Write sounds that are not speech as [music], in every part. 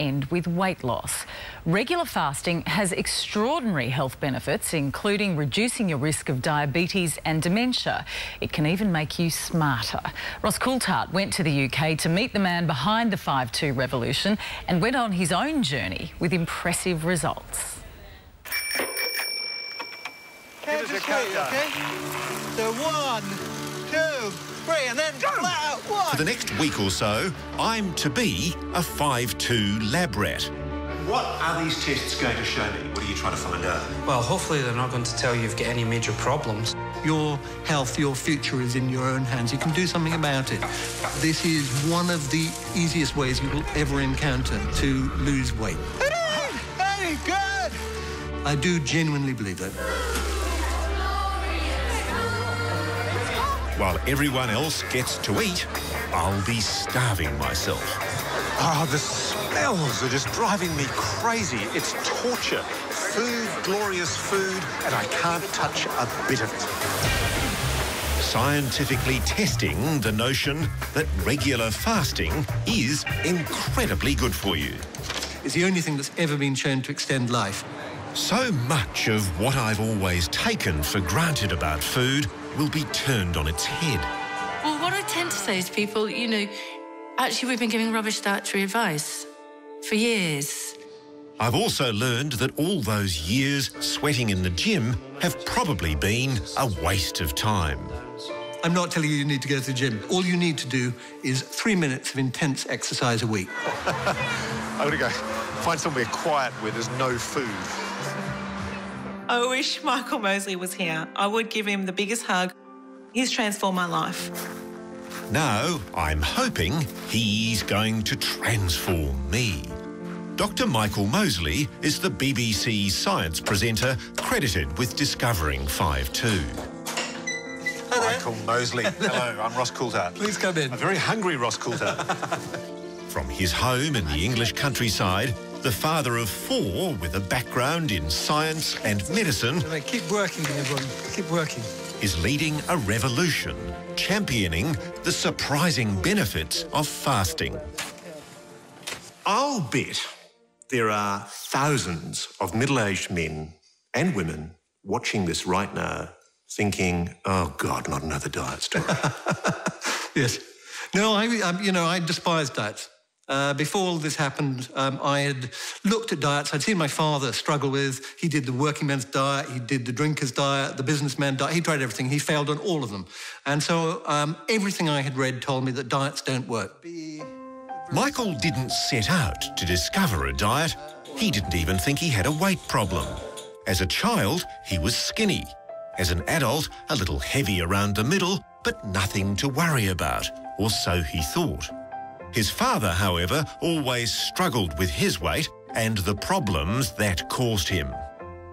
end with weight loss. Regular fasting has extraordinary health benefits, including reducing your risk of diabetes and dementia. It can even make you smarter. Ross Coulthart went to the UK to meet the man behind the 5-2 revolution and went on his own journey with impressive results. Give us a countdown. Okay? So one, two, three, and then flat out one. For the next week or so, I'm to be a 5-2 lab rat. What are these tests going to show me? What are you trying to find out? Well, hopefully they're not going to tell you you've got any major problems. Your health, your future is in your own hands. You can do something about it. This is one of the easiest ways you will ever encounter to lose weight. Very good! I do genuinely believe that. While everyone else gets to eat, I'll be starving myself. Oh, the smells are just driving me crazy. It's torture. Food, glorious food, and I can't touch a bit of it. Scientifically testing the notion that regular fasting is incredibly good for you. It's the only thing that's ever been shown to extend life. So much of what I've always taken for granted about food will be turned on its head. Well, what I tend to say to people, you know, actually, we've been giving rubbish dietary advice for years. I've also learned that all those years sweating in the gym have probably been a waste of time. I'm not telling you you need to go to the gym. All you need to do is three minutes of intense exercise a week. [laughs] I'm going to go find somewhere quiet where there's no food. I wish Michael Mosley was here. I would give him the biggest hug. He's transformed my life. Now, I'm hoping he's going to transform me. Dr. Michael Mosley is the BBC science presenter credited with discovering 5-2. Michael Mosley. [laughs] Hello, I'm Ross Coulthart. Please come in. A very hungry Ross Coulthart. [laughs] From his home in the English countryside, the father of four with a background in science and medicine Keep working, everyone. Keep working. is leading a revolution, championing the surprising benefits of fasting. I'll bet there are thousands of middle-aged men and women watching this right now thinking, oh, God, not another diet story. [laughs] Yes. No, I, um, you know, I despise diets. Uh, before all this happened, um, I had looked at diets. I'd seen my father struggle with. He did the working man's diet. He did the drinker's diet, the businessman diet. He tried everything. He failed on all of them. And so um, everything I had read told me that diets don't work. Michael didn't set out to discover a diet. He didn't even think he had a weight problem. As a child, he was skinny. As an adult, a little heavy around the middle, but nothing to worry about, or so he thought. His father, however, always struggled with his weight and the problems that caused him.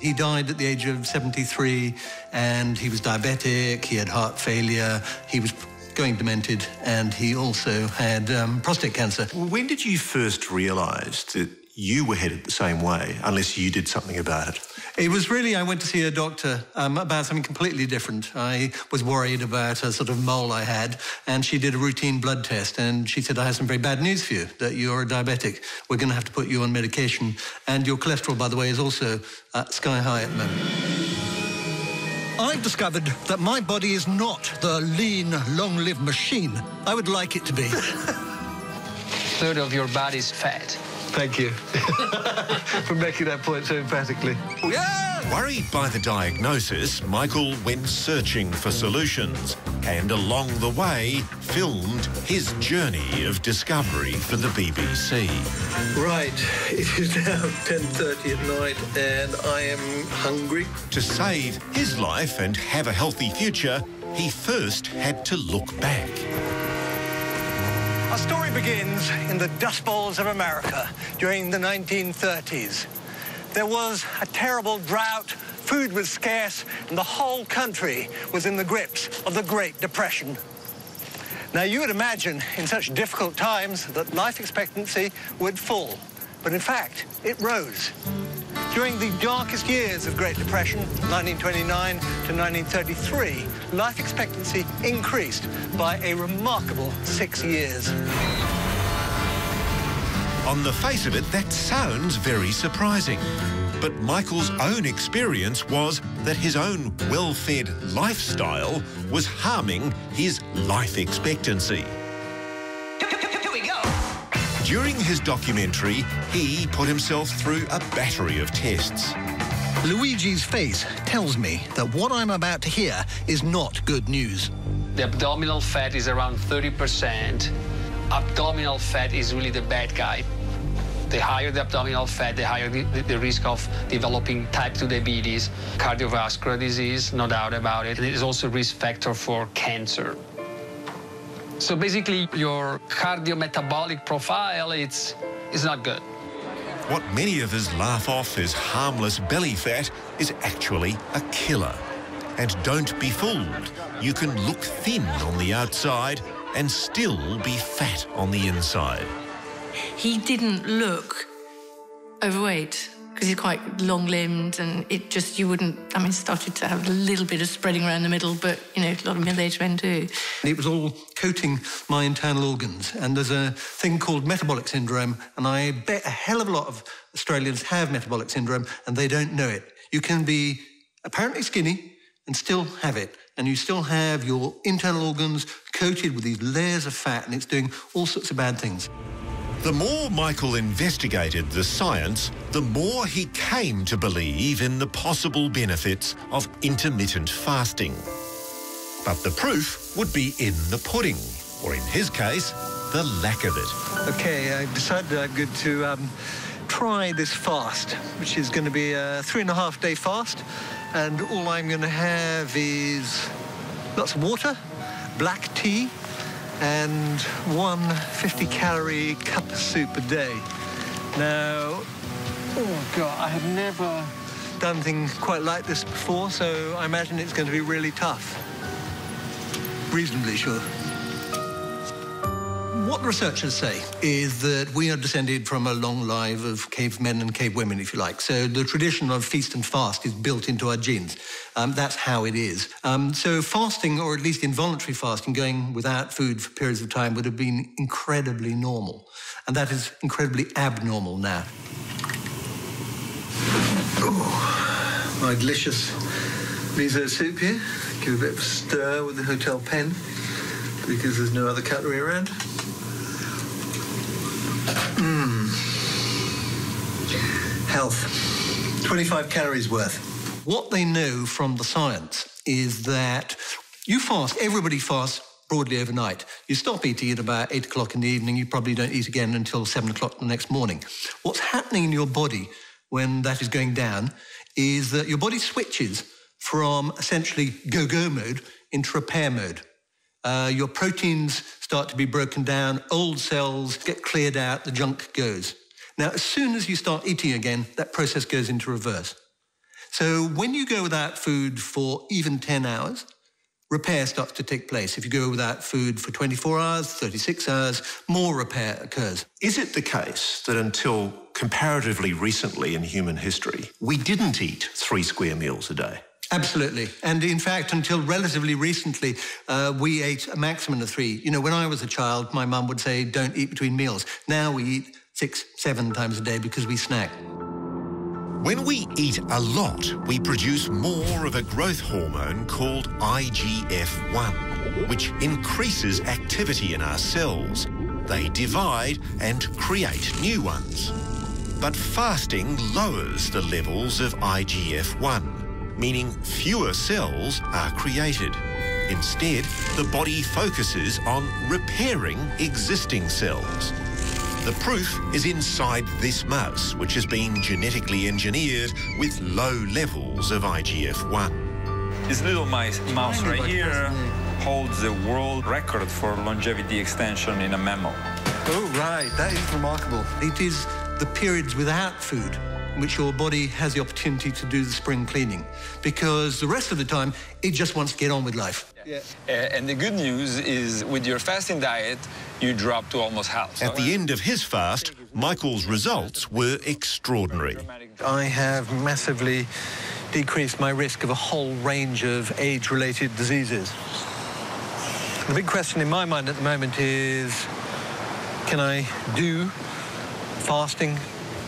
He died at the age of 73 and he was diabetic, he had heart failure, he was going demented, and he also had um, prostate cancer. when did you first realise that you were headed the same way, unless you did something about it? It was really, I went to see a doctor um, about something completely different. I was worried about a sort of mole I had, and she did a routine blood test, and she said, I have some very bad news for you, that you're a diabetic. We're going to have to put you on medication. And your cholesterol, by the way, is also uh, sky high at the moment. I've discovered that my body is not the lean, long-lived machine I would like it to be. [laughs] Third of your body's fat. Thank you [laughs] for making that point so emphatically. Yeah! Worried by the diagnosis, Michael went searching for solutions and along the way filmed his journey of discovery for the BBC. Right, [laughs] it is now 10.30 at night and I am hungry. To save his life and have a healthy future, he first had to look back. Our story begins in the Dust Bowls of America during the 1930s. There was a terrible drought, food was scarce, and the whole country was in the grips of the Great Depression. Now, you would imagine in such difficult times that life expectancy would fall, but in fact, it rose. During the darkest years of Great Depression, 1929 to 1933, life expectancy increased by a remarkable six years. On the face of it, that sounds very surprising. But Michael's own experience was that his own well-fed lifestyle was harming his life expectancy. During his documentary, he put himself through a battery of tests. Luigi's face tells me that what I'm about to hear is not good news. The abdominal fat is around 30%. Abdominal fat is really the bad guy. The higher the abdominal fat, the higher the, the, risk of developing type 2 diabetes, cardiovascular disease, no doubt about it. It is also a risk factor for cancer. So basically, your cardiometabolic profile, it's, it's not good. What many of us laugh off as harmless belly fat is actually a killer. And don't be fooled. You can look thin on the outside and still be fat on the inside. He didn't look overweight because he's quite long limbed and it just, you wouldn't, I mean, started to have a little bit of spreading around the middle, but, you know, a lot of middle aged men do. It was all coating my internal organs. And there's a thing called metabolic syndrome. And I bet a hell of a lot of Australians have metabolic syndrome and they don't know it. You can be apparently skinny and still have it. And you still have your internal organs coated with these layers of fat and it's doing all sorts of bad things. The more Michael investigated the science, the more he came to believe in the possible benefits of intermittent fasting. But the proof would be in the pudding, or in his case, the lack of it. Okay, I decided I'm going to um, try this fast, which is going to be a three and a half day fast. And all I'm going to have is lots of water, black tea, and one 50 calorie cup of soup a day. Now, oh God, I have never done anything quite like this before, so I imagine it's going to be really tough. Reasonably sure. What researchers say is that we are descended from a long line of cavemen and cavewomen, if you like. So the tradition of feast and fast is built into our genes. Um, that's how it is. Um, so fasting, or at least involuntary fasting, going without food for periods of time, would have been incredibly normal. And that is incredibly abnormal now. Oh, my delicious miso soup here. Give a bit of a stir with the hotel pen because there's no other cutlery around. Mmm. Health. 25 calories worth. What they know from the science is that you fast, everybody fasts broadly overnight. You stop eating at about 8 o'clock in the evening, you probably don't eat again until 7 o'clock the next morning. What's happening in your body when that is going down is that your body switches from essentially go-go mode into repair mode. Uh, your proteins start to be broken down, old cells get cleared out, the junk goes. Now, as soon as you start eating again, that process goes into reverse. So when you go without food for even 10 hours, repair starts to take place. If you go without food for 24 hours, 36 hours, more repair occurs. Is it the case that until comparatively recently in human history, we didn't eat three square meals a day? Absolutely. And in fact, until relatively recently, uh, we ate a maximum of three. You know, when I was a child, my mum would say, don't eat between meals. Now we eat six, seven times a day because we snack. When we eat a lot, we produce more of a growth hormone called IGF-1, which increases activity in our cells. They divide and create new ones. But fasting lowers the levels of IGF-1, meaning fewer cells are created. Instead, the body focuses on repairing existing cells. The proof is inside this mouse, which has been genetically engineered with low levels of IGF-1. This little mice, mouse right here holds the world record for longevity extension in a mammal. Oh, right. That is remarkable. It is the periods without food in which your body has the opportunity to do the spring cleaning because the rest of the time, it just wants to get on with life. Yeah. Uh, and the good news is with your fasting diet, you drop to almost half. At the end of his fast, Michael's results were extraordinary. I have massively decreased my risk of a whole range of age-related diseases. The big question in my mind at the moment is, can I do fasting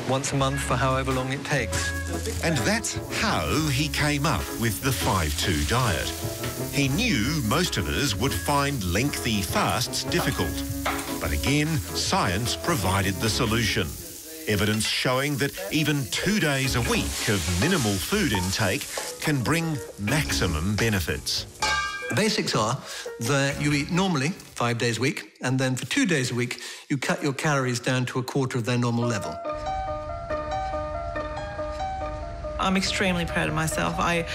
once a month for however long it takes. And that's how he came up with the 5-2 diet. He knew most of us would find lengthy fasts difficult. But again, science provided the solution. Evidence showing that even two days a week of minimal food intake can bring maximum benefits. The basics are that you eat normally five days a week, and then for two days a week, you cut your calories down to a quarter of their normal level. I'm extremely proud of myself. I,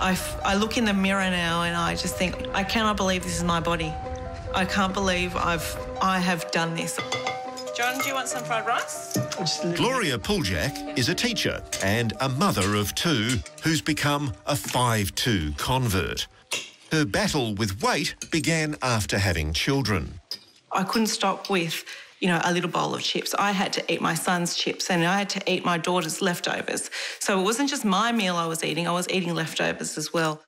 I, I look in the mirror now and I just think, I cannot believe this is my body. I can't believe I've, I have done this. John, do you want some fried rice? Gloria Puljak is a teacher and a mother of two who's become a 5-2 convert. Her battle with weight began after having children. I couldn't stop with, you know, a little bowl of chips. I had to eat my son's chips and I had to eat my daughter's leftovers. So it wasn't just my meal I was eating, I was eating leftovers as well.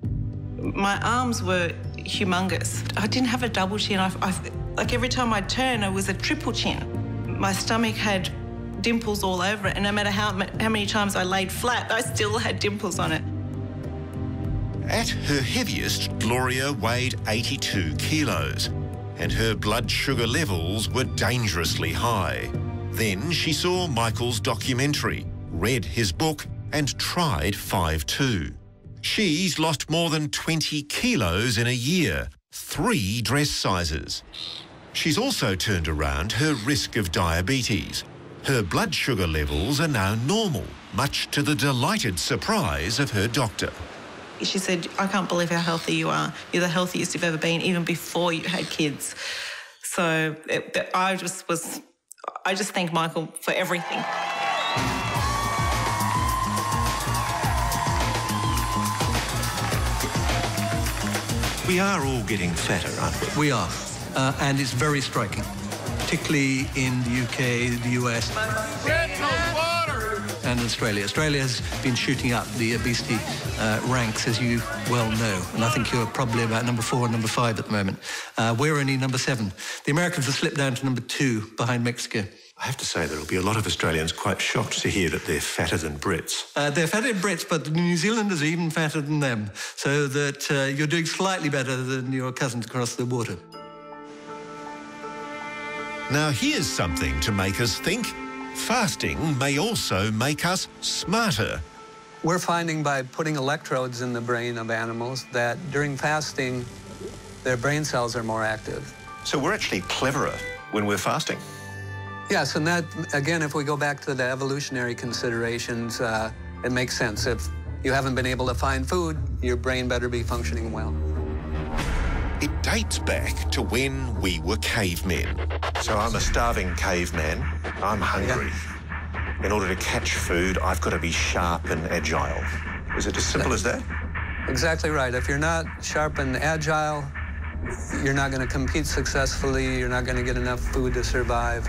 My arms were humongous. I didn't have a double chin. I, I, like every time I'd turn, it was a triple chin. My stomach had dimples all over it, and no matter how, how many times I laid flat, I still had dimples on it. At her heaviest, Gloria weighed 82 kilos, and her blood sugar levels were dangerously high. Then she saw Michael's documentary, read his book, and tried 5-2. She's lost more than 20 kilos in a year, three dress sizes. She's also turned around her risk of diabetes. Her blood sugar levels are now normal, much to the delighted surprise of her doctor. She said, I can't believe how healthy you are. You're the healthiest you've ever been, even before you had kids. So it, I just was, I just thank Michael for everything. We are all getting fatter, aren't we? We are, uh, and it's very striking, particularly in the UK, the US, and Australia. Australia has been shooting up the obesity uh, ranks, as you well know, and I think you're probably about number four and number five at the moment. Uh, we're only number seven. The Americans have slipped down to number two behind Mexico. I have to say there'll be a lot of Australians quite shocked to hear that they're fatter than Brits. Uh, they're fatter than Brits, but the New Zealanders are even fatter than them, so that uh, you're doing slightly better than your cousins across the water. Now here's something to make us think. Fasting may also make us smarter. We're finding by putting electrodes in the brain of animals that during fasting, their brain cells are more active. So we're actually cleverer when we're fasting. Yes, and that, again, if we go back to the evolutionary considerations, uh, it makes sense. If you haven't been able to find food, your brain better be functioning well. It dates back to when we were cavemen. So I'm a starving caveman. I'm hungry. Yeah. In order to catch food, I've got to be sharp and agile. Is it as simple as that? Exactly right. If you're not sharp and agile, you're not going to compete successfully. You're not going to get enough food to survive.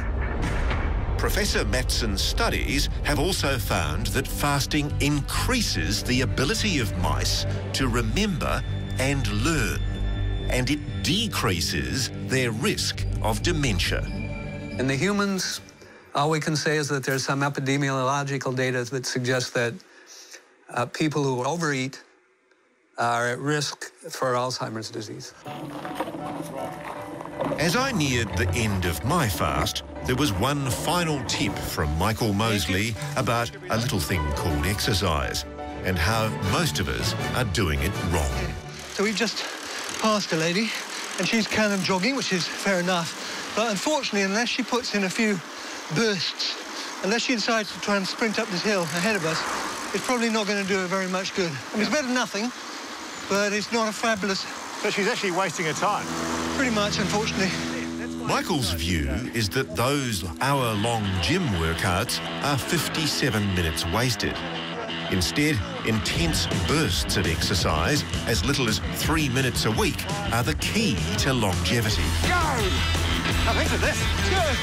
Professor Mattson's studies have also found that fasting increases the ability of mice to remember and learn, and it decreases their risk of dementia. In the humans, all we can say is that there's some epidemiological data that suggests that uh, people who overeat are at risk for Alzheimer's disease. As I neared the end of my fast, there was one final tip from Michael Mosley about a little thing called exercise and how most of us are doing it wrong. So we've just passed a lady and she's kind of jogging, which is fair enough. But unfortunately, unless she puts in a few bursts, unless she decides to try and sprint up this hill ahead of us, it's probably not going to do her very much good. I mean, it's better than nothing, but it's not a fabulous... So she's actually wasting her time? Pretty much, unfortunately. Michael's view is that those hour-long gym workouts are 57 minutes wasted. Instead, intense bursts of exercise, as little as three minutes a week, are the key to longevity. Go! I think this. Good.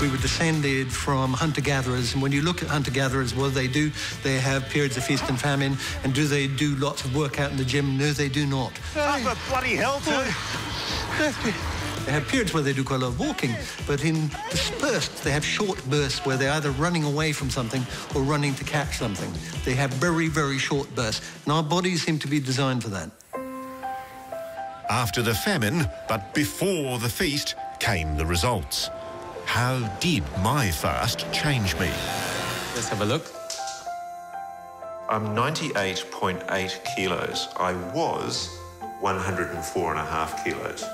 We were descended from hunter-gatherers, and when you look at hunter-gatherers, what do they do? They have periods of feast and famine, and do they do lots of workout in the gym? No, they do not. Oh, for bloody hell, too. They have periods where they do quite a lot of walking, but in dispersed, they have short bursts where they're either running away from something or running to catch something. They have very, very short bursts, and our bodies seem to be designed for that. After the famine, but before the feast, came the results. How did my fast change me? Let's have a look. I'm 98.8 kilos. I was 104 and a half kilos.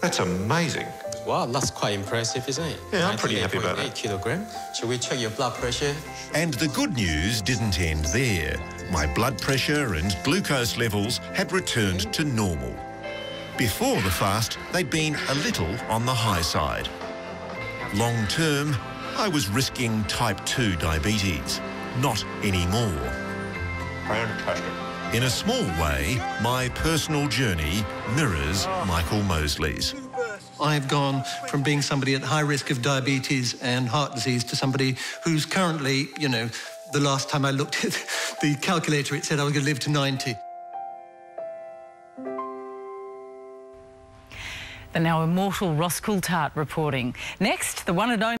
That's amazing. Wow, that's quite impressive, isn't it? Yeah, I'm pretty happy about that. kilogram. Should we check your blood pressure? And the good news didn't end there. My blood pressure and glucose levels had returned to normal. Before the fast, they'd been a little on the high side. Long term, I was risking type 2 diabetes. Not anymore. Fantastic. In a small way, my personal journey mirrors Michael Mosley's. I've gone from being somebody at high risk of diabetes and heart disease to somebody who's currently, you know, the last time I looked [laughs] at the calculator, it said I was going to live to 90. The now immortal Ross Coulthart reporting. Next, the one and only